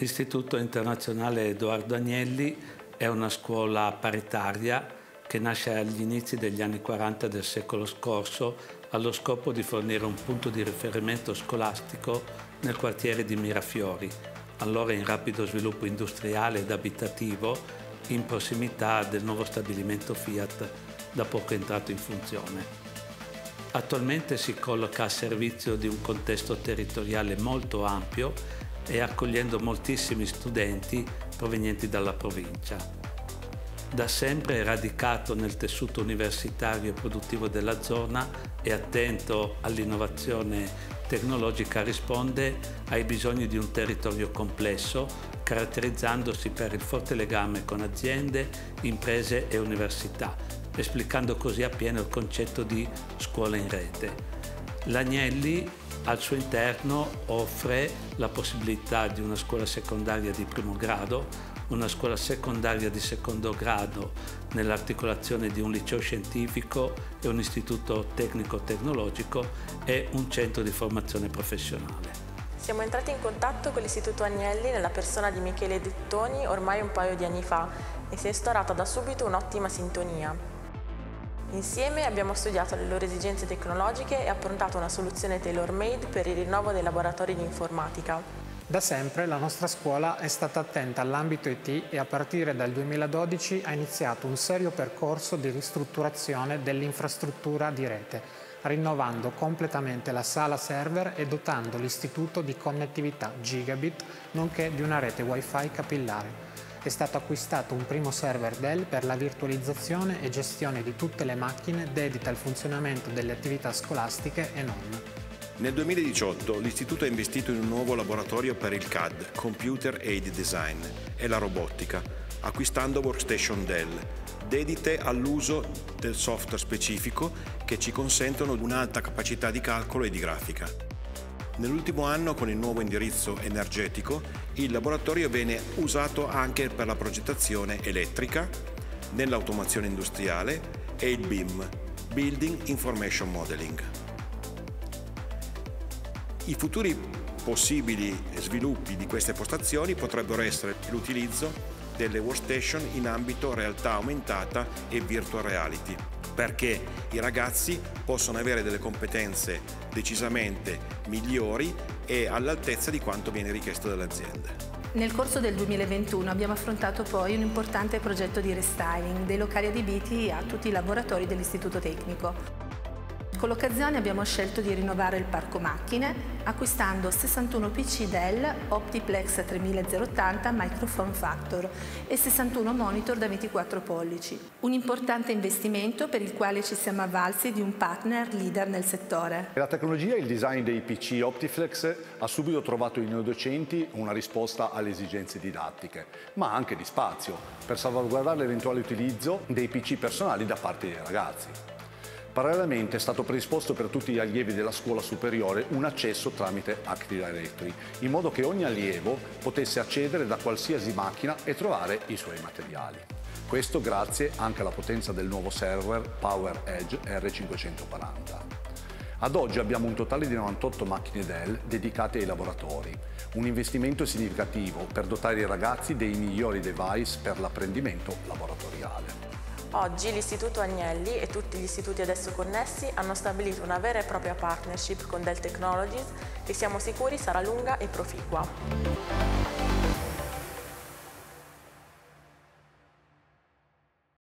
L'Istituto Internazionale Edoardo Agnelli è una scuola paritaria che nasce agli inizi degli anni 40 del secolo scorso allo scopo di fornire un punto di riferimento scolastico nel quartiere di Mirafiori, allora in rapido sviluppo industriale ed abitativo in prossimità del nuovo stabilimento Fiat da poco entrato in funzione. Attualmente si colloca a servizio di un contesto territoriale molto ampio e accogliendo moltissimi studenti provenienti dalla provincia. Da sempre radicato nel tessuto universitario e produttivo della zona e attento all'innovazione tecnologica risponde ai bisogni di un territorio complesso, caratterizzandosi per il forte legame con aziende, imprese e università, esplicando così appieno il concetto di scuola in rete. L'Agnelli al suo interno offre la possibilità di una scuola secondaria di primo grado, una scuola secondaria di secondo grado nell'articolazione di un liceo scientifico e un istituto tecnico-tecnologico e un centro di formazione professionale. Siamo entrati in contatto con l'Istituto Agnelli nella persona di Michele Dettoni ormai un paio di anni fa e si è instaurata da subito un'ottima sintonia. Insieme abbiamo studiato le loro esigenze tecnologiche e approntato una soluzione tailor-made per il rinnovo dei laboratori di informatica. Da sempre la nostra scuola è stata attenta all'ambito IT e a partire dal 2012 ha iniziato un serio percorso di ristrutturazione dell'infrastruttura di rete, rinnovando completamente la sala server e dotando l'istituto di connettività gigabit, nonché di una rete wifi capillare è stato acquistato un primo server Dell per la virtualizzazione e gestione di tutte le macchine dedite al funzionamento delle attività scolastiche e non. Nel 2018 l'Istituto ha investito in un nuovo laboratorio per il CAD, Computer Aid Design, e la robotica, acquistando workstation Dell, dedite all'uso del software specifico che ci consentono un'alta capacità di calcolo e di grafica. Nell'ultimo anno, con il nuovo indirizzo energetico, il laboratorio viene usato anche per la progettazione elettrica, nell'automazione industriale e il BIM, Building Information Modeling. I futuri possibili sviluppi di queste postazioni potrebbero essere l'utilizzo delle workstation in ambito realtà aumentata e virtual reality perché i ragazzi possono avere delle competenze decisamente migliori e all'altezza di quanto viene richiesto dalle aziende. Nel corso del 2021 abbiamo affrontato poi un importante progetto di restyling dei locali adibiti a tutti i laboratori dell'Istituto Tecnico. Con l'occasione abbiamo scelto di rinnovare il parco macchine acquistando 61 PC Dell Optiplex 3080 Microphone Factor e 61 monitor da 24 pollici. Un importante investimento per il quale ci siamo avvalsi di un partner leader nel settore. La tecnologia e il design dei PC Optiflex ha subito trovato in noi docenti una risposta alle esigenze didattiche, ma anche di spazio, per salvaguardare l'eventuale utilizzo dei PC personali da parte dei ragazzi. Parallelamente è stato predisposto per tutti gli allievi della scuola superiore un accesso tramite Active Directory, in modo che ogni allievo potesse accedere da qualsiasi macchina e trovare i suoi materiali. Questo grazie anche alla potenza del nuovo server Power Edge R540. Ad oggi abbiamo un totale di 98 macchine Dell dedicate ai laboratori, un investimento significativo per dotare i ragazzi dei migliori device per l'apprendimento laboratoriale. Oggi l'Istituto Agnelli e tutti gli istituti ad esso connessi hanno stabilito una vera e propria partnership con Dell Technologies che siamo sicuri sarà lunga e proficua.